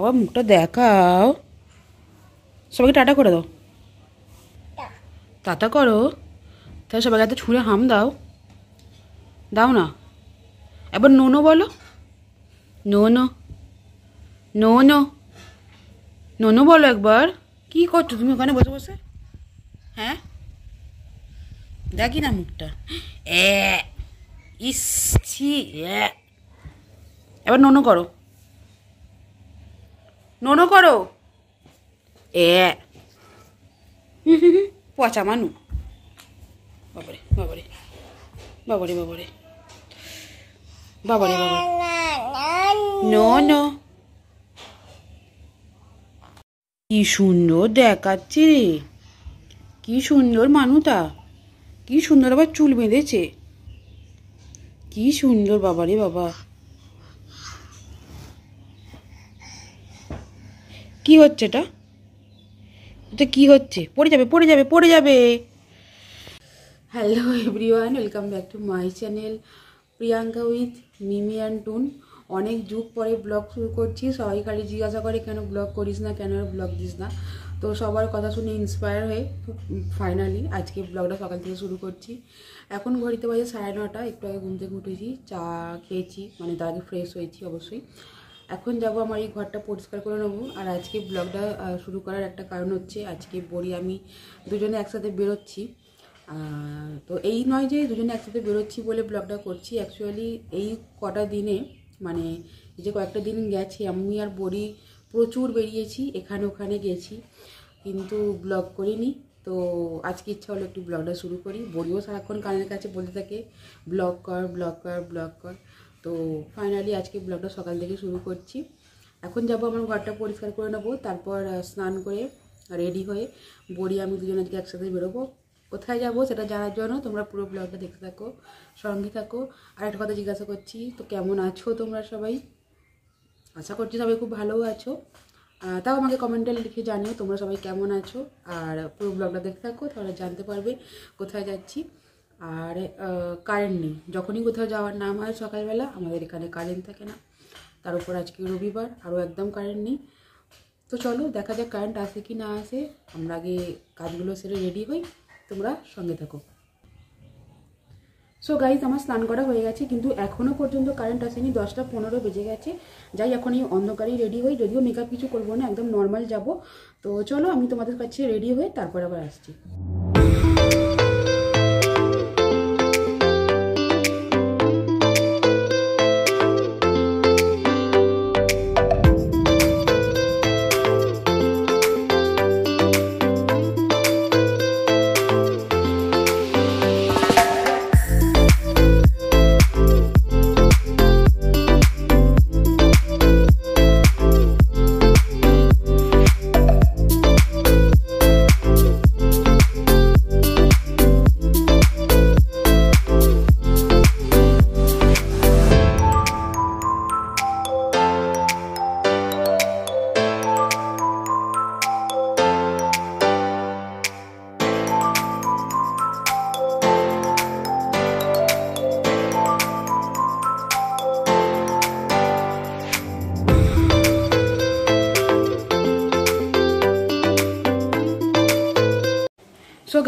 আবার মুখটা দেখাও। সবাইকে টাটা করে দাও। টাটা করো। তাহলে সবাইকে এত ছুঁড়ে হাম দাও। দাও না। এবার নোনো বলো। নোনো। নোনো। নোনো বলো একবার। কি করছ তুমি ওখানে বসে বসে? হ্যাঁ? দেখি না মুখটা। এ, ইস, ছি। এবার নোনো করো। নোনো করো। এ। পচা মানু। বাবারে বাবারে বাবারে বাবারে। বাবারে বাবারে। নো নো কি সুন্দর দেখাচ্ছে রে। কি সুন্দর মানুটা। কি সুন্দর আবার চুল বেঁধেছে। কি সুন্দর বাবারে বাবা। কি হচ্ছে এটা? এটা কি হচ্ছে? পড়ে যাবে পড়ে যাবে পড়ে যাবে। Hello everyone welcome back to my channel Priyanka with Mimi and টুন অনেক যুগ পরে ব্লগ শুরু করছি। সবাই খালি জিজ্ঞাসা করে, কেন ব্লগ করিস না? কেন ব্লগ দিস না? তো সবার কথা শুনে ইন্সপায়ার হয়ে ফাইনালি আজকে ব্লগটা সকাল থেকে শুরু করছি। এখন ঘড়িতে বাজে সাড়ে নটা, একটু আগে ঘুম থেকে উঠেছি, চা খেয়েছি মানে আগে ফ্রেশ হয়েছি অবশ্যই। এখন যাব, আমার এই ঘরটা পরিষ্কার করে নেব। আর আজকে ব্লগটা শুরু করার একটা কারণ হচ্ছে, আজকে বড়ি আমি দুজনে একসাথে বেরোচ্ছি। তো এই নয় যে দুজনে একসাথে বেরোচ্ছি বলে ব্লগটা করছি অ্যাকচুয়ালি এই কটা দিনে মানে যে কয়েকটা দিন গেছি, আমি আর বড়ি প্রচুর বেরিয়েছি, এখানে ওখানে গেছি, কিন্তু ব্লগ করিনি। তো আজকে ইচ্ছা হলো একটু ব্লগটা শুরু করি। বড়িও সারাক্ষণ কানের কাছে বলতে থাকে, ব্লগ কর ব্লগ কর ব্লগ কর। তো ফাইনালি আজকে ব্লগটা সকাল থেকে শুরু করছি। এখন যাব আমার ঘরটা পরিষ্কার করে নেব, তারপর স্নান করে রেডি হয়ে বড়ি আমি দুজন আজকে একসাথে বেরোবো। কোথায় যাব সেটা জানার জন্য তোমরা পুরো ব্লগটা দেখতে থাকো, সঙ্গে থাকো। আর একটা কথা জিজ্ঞাসা করছি, তো কেমন আছো তোমরা সবাই? আশা করছি সবাই খুব ভালো আছো। তাও আমাকে কমেন্টে লিখে জানিও তোমরা সবাই কেমন আছো। আর পুরো ব্লগটা দেখতে থাকো, তাহলে জানতে পারবে কোথায় যাচ্ছি। আর কারেন্ট নেই। যখনই কোথাও যাওয়ার নাম হয় সকালবেলা, আমাদের এখানে কারেন্ট থাকে না। তার উপর আজকে রবিবার, আরও একদম কারেন্ট নেই। তো চলো, দেখা যাক কারেন্ট আসে কি না আসে। আমরা আগে কাজগুলো সেরে রেডি হই। তোমরা সঙ্গে থাকো। সো গাইজ আমার স্নান করা হয়ে গেছে, কিন্তু এখনও পর্যন্ত কারেন্ট আসেনি। দশটা পনেরো বেজে গেছে। যাই, এখন এই অন্ধকারেই রেডি হই। যদিও মেকআপ কিছু করব না, একদম নর্মাল যাব। তো চলো, আমি তোমাদের কাছে রেডি হয়ে তারপর আবার আসছি।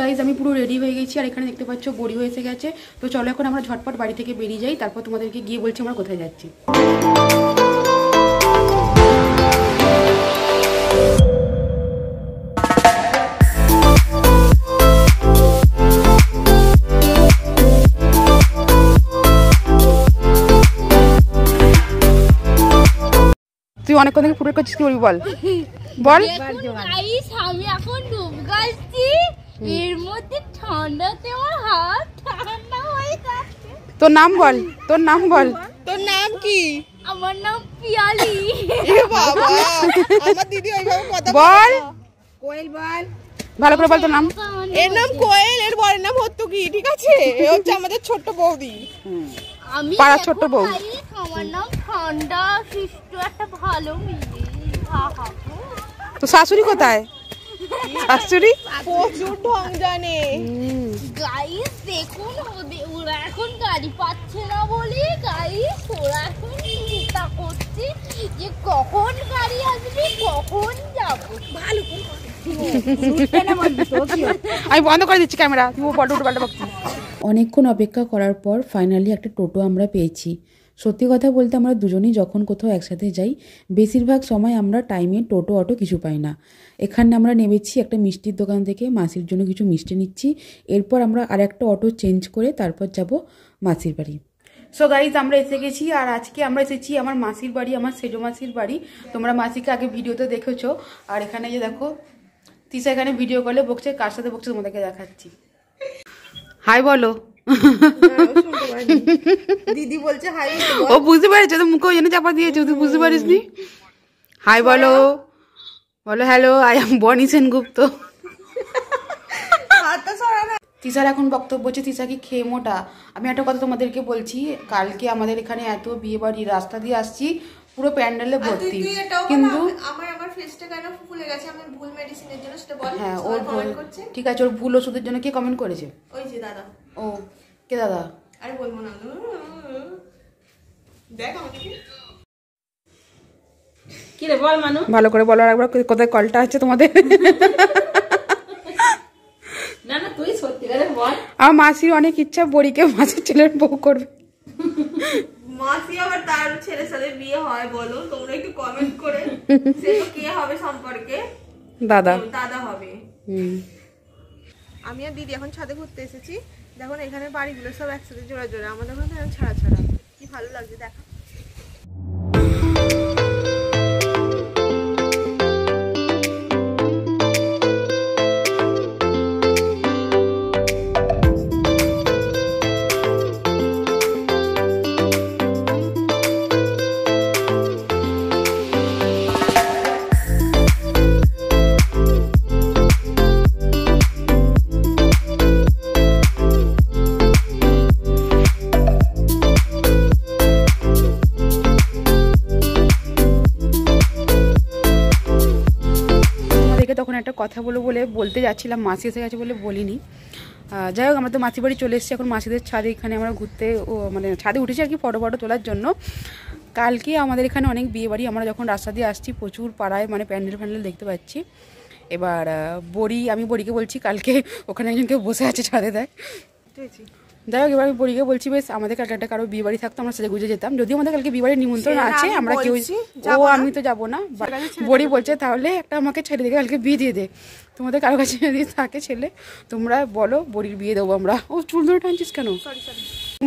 গাইজ আমি পুরো রেডি হয়ে গেছি আর এখানে দেখতে পাচ্ছ বড়ি হয়ে এসে গেছে। তো চলো এখন আমরা ঝটপট বাড়ি থেকে বেরিয়ে যাই, তারপর তোমাদেরকে গিয়ে বলছি আমরা কোথায় যাচ্ছি। তুই অনেকক্ষণ থেকে ফুটের করছিস কি বল? বল। আমি এখন ডুব গাচ্ছি এর মধ্যে ঠান্ডাতে আমার হাত ঠান্ডা হয়ে যাচ্ছে। তোর নাম বল তোর নাম বল। তোর নাম কি? আমার নাম পিয়ালি। এ বাবা আমার দিদি ওইভাবে কথা বল কোয়েল বল। ভালো করে বল তোর নাম। এর নাম কোয়েল এর বরের নাম হত্যকি ঠিক আছে? এ হচ্ছে আমাদের ছোট্ট বৌদি। আমি পাড়ার দেখো ছোট্ট বউ। আমার নাম ঠান্ডা শিষ্ট একটা ভালো মেয়ে। তো শাশুড়ি কোথায়? শাশুড়ি প্রচুর ঢং জানে। গাইস দেখুন ওরা এখন গাড়ি পাচ্ছে না বলে গাইস ওরা এখন চিন্তা করছে যে কখন গাড়ি আসবে কখন যাব। ভালো আমি বন্ধ করে দিচ্ছি ক্যামেরা ফটো উঠে অনেকক্ষণ অপেক্ষা করার পর ফাইনালি একটা টোটো আমরা পেয়েছি। সত্যি কথা বলতে আমরা দুজনেই যখন কোথাও একসাথে যাই, বেশিরভাগ সময় আমরা টাইমে টোটো, অটো কিছু পাই না। এখানে আমরা নেমেছি একটা মিষ্টির দোকান থেকে, মাসির জন্য কিছু মিষ্টি নিচ্ছি। এরপর আমরা আর একটা অটো চেঞ্জ করে তারপর যাব মাসির বাড়ি। সো গাইজ আমরা এসে গেছি আর আজকে আমরা এসেছি আমার মাসির বাড়ি, আমার সেজো মাসির বাড়ি। তোমরা মাসিকে আগে ভিডিওতে দেখেছ। আর এখানে যে দেখো তিসা এখানে ভিডিও কলে বকছে, কার সাথে বকছে তোমাদেরকে দেখাচ্ছি। হাই বলো। দিদি বলছে হাই ও বুঝতে পেরেছে তো মুখে ওই জন্য চাপা দিয়েছে তুই বুঝতে পারিস নি হাই বলো। বলো হ্যালো আই এম বনি সেনগুপ্ত তিসার এখন বক্তব্য হচ্ছে তিসা কি খেয়ে মোটা? আমি একটা কথা তোমাদেরকে বলছি কালকে আমাদের এখানে এত বিয়ে বাড়ি রাস্তা দিয়ে আসছি পুরো প্যান্ডেলে ভর্তি। কিন্তু আমার আমার ফেসটা কেন ফুলে গেছে? আমি ভুল মেডিসিনের জন্য সেটা বল। হ্যাঁ ওর ভুল। ঠিক আছে ওর ভুল ওষুধের জন্য কে কমেন্ট করেছে? ওই যে দাদা। ও কে দাদা? আরে বলব না। দেখ আমাকে। কি রে বল মানু। ভালো করে বলো আর একবার কোথায় কলটা আছে তোমাদের? না না তুই সত্যিকারে বল। আমার মাসির অনেক ইচ্ছা বড়িকে মাসির ছেলের বউ করবে। মাসি আবার তার ছেলের সাথে বিয়ে হয় বলো। তোমরা একটু কমেন্ট করে। সে কে হবে সম্পর্কে? দাদা। দাদা হবে। হুম। আমি আর দিদি এখন ছাদে ঘুরতে এসেছি। দেখুন, এখানে বাড়িগুলো সব একসাথে জোড়া জোড়া। আমাদের ওখানে ছাড়া ছাড়া। কি ভালো লাগছে, দেখা। তখন একটা কথা বলব বলে বলতে যাচ্ছিলাম, মাসি এসে গেছে বলে বলিনি। যাই হোক আমরা তো মাসি বাড়ি চলে এসেছি, এখন মাসিদের ছাদে, এখানে আমরা ঘুরতে মানে ছাদে উঠেছি আর কি ফটো ফটো তোলার জন্য। কালকে আমাদের এখানে অনেক বিয়ে বাড়ি আমরা যখন রাস্তা দিয়ে আসছি, প্রচুর পাড়ায় মানে প্যান্ডেল ফ্যান্ডেল দেখতে পাচ্ছি। এবার বড়ি, আমি বড়িকে বলছি, কালকে ওখানে একজন কেউ বসে আছে ছাদে দেয় যাই হোক এবার আমি পরীকে বলছি বেশ আমাদের কালকে একটা কারও বিয়ে বাড়ি থাকতো আমরা সেটা গুজে যেতাম। যদিও আমাদের কালকে বিয়ে বাড়ির নিমন্ত্রণ আছে আমরা কেউ ও আমি তো যাব না। বড়ি বলছে তাহলে একটা আমাকে ছেড়ে দেখে কালকে বিয়ে দিয়ে দে। তোমাদের কারও কাছে যদি থাকে ছেলে তোমরা বলো বড়ির বিয়ে দেবো আমরা। ও চুল ধরে টানছিস কেন?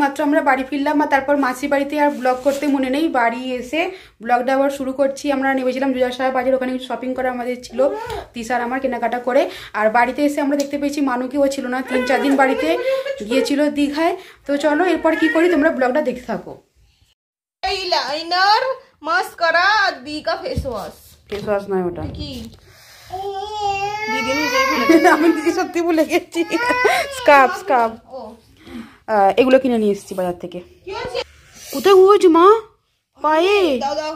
মাত্র আমরা বাড়ি ফিরলাম আর তারপর মাসির বাড়িতে আর ব্লগ করতে মনে নেই। বাড়ি এসে ব্লগটা আবার শুরু করছি। আমরা নেমেছিলাম জুজাসাহেব বাজার ওখানে শপিং করা আমাদের ছিল। তিসার আমার কেনাকাটা করে। আর বাড়িতে এসে আমরা দেখতে পেয়েছি মানুকে ও ছিল না। তিন চার দিন বাড়িতে গিয়েছিল দীঘায়। তো চলো এরপর কি করি? তোমরা ব্লগটা দেখতে থাকো। এই লাইনার মাস্কারা আর দিকা ফেস ওয়াশ ফেস ওয়াশ নয় ওটা। কি? দিদি আমি দিদি সত্যি ভুলে গেছি। স্কার্ফ স্কার্ফ এগুলো কিনে নিয়ে এসেছি বাজার থেকে। কোথায় হয়েছে মা? পায়ে? দাও দাও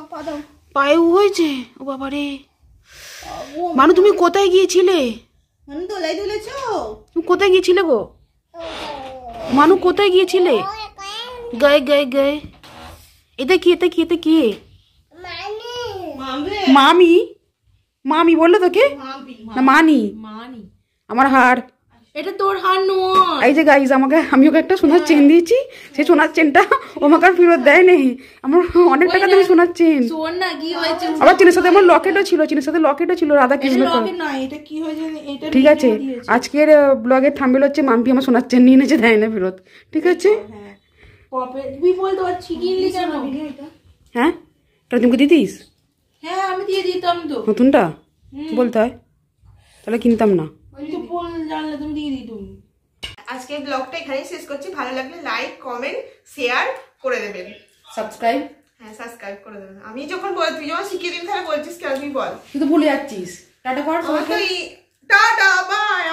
পায়ে হয়েছে? ও বাবা রে মানু তুমি কোথায় গিয়েছিলে? মানে তুমি কোথায় গিয়েছিলে গো? মানু কোথায় গিয়েছিলে? গায়ে গায়ে গায়ে। এটা কি এটা কি এটা কি? মামি। মামি? বলল তোকে? না মানি। মানি। আমার হাড়। এটা তোর হার নয় এই যে গাইজ আমাকে আমি ওকে একটা সোনার চেন দিয়েছি। সেই সোনার চেনটা ও আমাকে আর ফেরত দেয় নেই। আমার অনেক টাকা দিয়ে সোনার চেন শোন না কি হয়েছে আবার চেনের সাথে আমার লকেটও ছিল চেনের সাথে লকেটও ছিল রাধা কৃষ্ণ এটা কি হয়েছে এটা ঠিক আছে আজকের ব্লগের থাম্বেল হচ্ছে মাম্পি আমার সোনার চেন নিয়ে এনেছে দেয় না ফেরত। ঠিক আছে? কেন? হ্যাঁ কেন তুমি দিতিস? হ্যাঁ আমি দিয়ে দিতাম তো। নতুনটা? বলতে হয়। তাহলে কিনতাম না। আমি তো জানলে তুমি দিয়ে দিতুম আজকে ব্লগটা এখানেই শেষ করছি। ভালো লাগলে লাইক কমেন্ট শেয়ার করে দেবেন। সাবস্ক্রাইব হ্যাঁ সাবস্ক্রাইব করে দেবেন। আমি যখন বল তুই যখন শিখিয়ে দিন তাহলে বলছিস কেন তুই বল। তুই তো ভুলে যাচ্ছিস। টাটা কর টাটা বাই